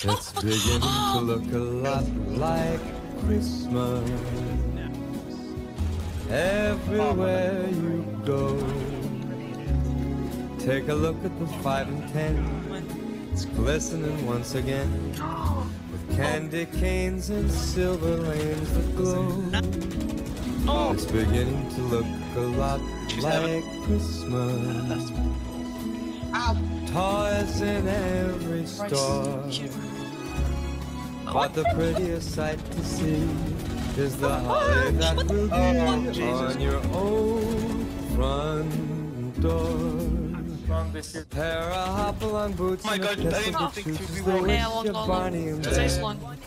It's beginning to look a lot like Christmas. Everywhere you go, take a look at the five and ten. It's glistening once again with candy canes and silver lanes that glow. It's beginning to look a lot like Christmas. Toys in every store. But the prettiest sight to see is the holly that will oh, be oh, on your own front door. Pair of hop-along boots my and a God, kiss I of didn't the think shoes to be that wish Yeah, long, you long, Bonnie long. and Say Ben.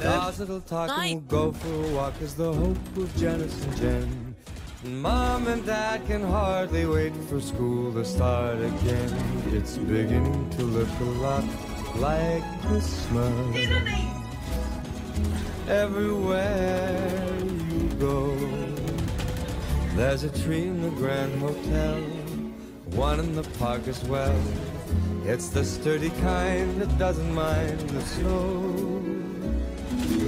Dolls that'll talk Night. and we'll go for a walk is the hope of Janice and Jen. Mom and Dad can hardly wait for school to start again. It's beginning to look a lot like Christmas. Everywhere you go, there's a tree in the Grand Hotel, one in the park as well. It's the sturdy kind that doesn't mind the snow.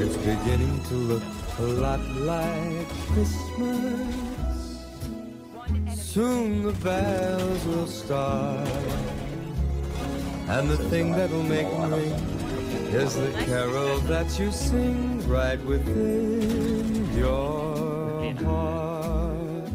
It's beginning to look a lot like Christmas. Soon the bells will start. And the thing that'll make them ring is the carol that you sing right within your heart.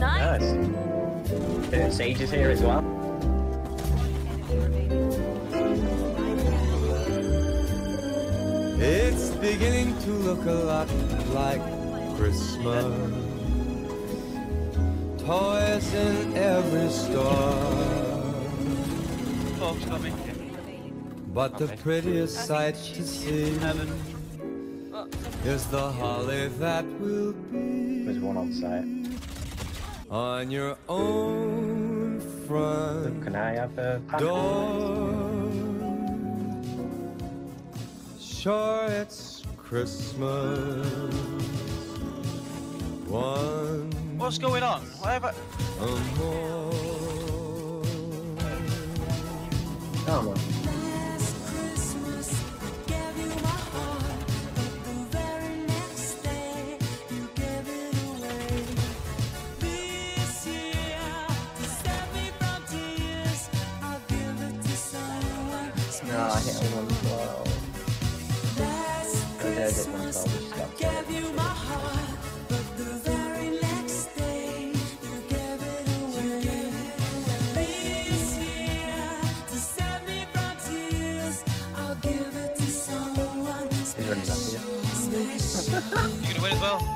Nice. Nice. Uh, Sage is here as well. Beginning to look a lot like Christmas. Toys in every store. But the prettiest sight to see Heaven. is the holly that will There's be one on site. on your own front Can I have a pack? door. Sure, it's Christmas. One What's going on? Whatever. more. Oh, well. Last I gave you my heart, but the very next day, you gave it away. This year, to save me from tears, I'll give it to someone No, I hit special. him on the wall. Last I heard it once, Christmas, I'll just I stop gave you my heart, but the very next day, you gave it away. To save me from tears, I'll give it to someone He's running back here. You gonna win as well?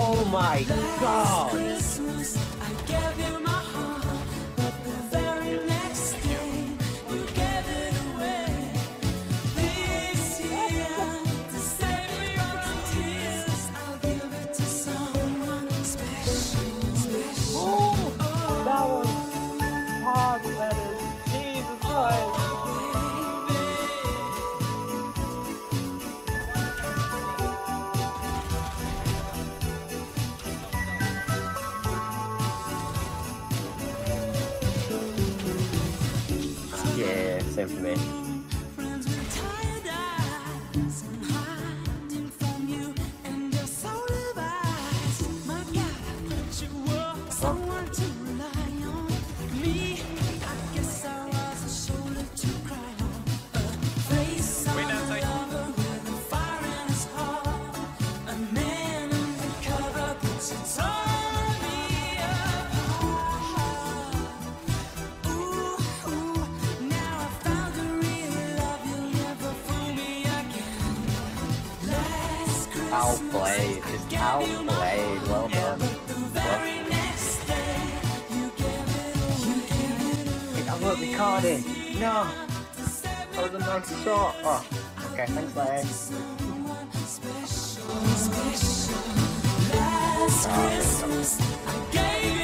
Oh my god! same for me. Cal play. It's Cal play. Well done. I'm recording. No. I was a to. Oh. Okay, thanks, Larry. Last Christmas, I gave